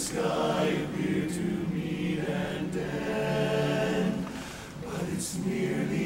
sky appear to meet and end, but it's merely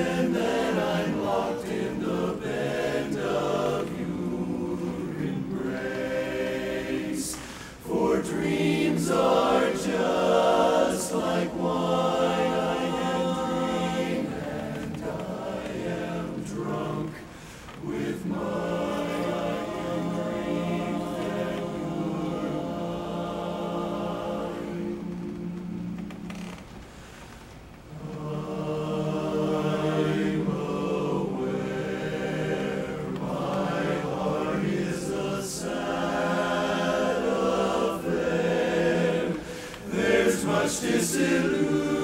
Amen. justice eludes.